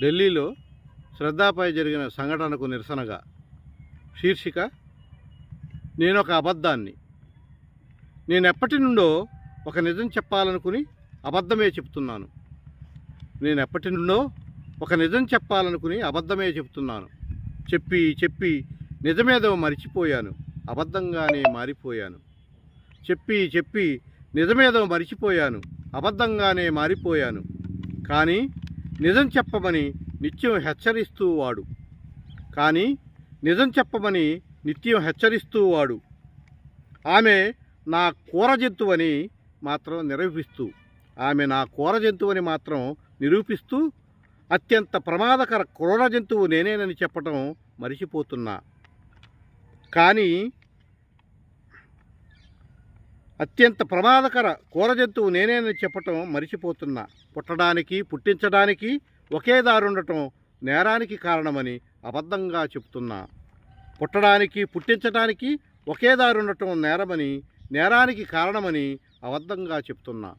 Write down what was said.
ఢిల్లీలో శ్రద్ధాపై జరిగిన సంఘటనకు నిరసనగా శీర్షిక నేను ఒక అబద్ధాన్ని. నేను ఎప్పటి నుండో ఒక నిజం చెప్పాలనుకుని అబద్ధమే చెప్తున్నాను. నేను ఎప్పటి నుండో ఒక నిజం చెప్పాలనుకుని అబద్ధమే చెప్తున్నాను. చెప్పి చెప్పి నిజమేదో మరిచిపోయాను. అబద్ధంగానే మారిపోయాను. చెప్పి చెప్పి నిజమేదో మరిచిపోయాను. అబద్ధంగానే మారిపోయాను. కానీ నిజం చెప్పమని నిత్యం హెచ్చరిస్తూ వాడు. కానీ నిజం చెప్పమని నిత్యం హెచ్చరిస్తూ వాడు. ఆమె నా కూర జంతువని మాత్రం నిరూపిస్తూ ఆమె నా కూర జంతువని మాత్రం నిరూపిస్తూ అత్యంత ప్రమాదకర క్రూర జంతువు నేనేనని చెప్పటం మరిచిపోతున్నా. కానీ అత్యంత ప్రమాదకర కూర జంతువు నేనేనని చెప్పటం మరిచిపోతున్నా. పుట్టడానికి పుట్టించడానికి ఒకే దారుండటం నేరానికి కారణమని అబద్ధంగా చెప్తున్నా. పుట్టడానికి పుట్టించడానికి ఒకే దారుండటం నేరమని నేరానికి కారణమని అబద్ధంగా చెప్తున్నా.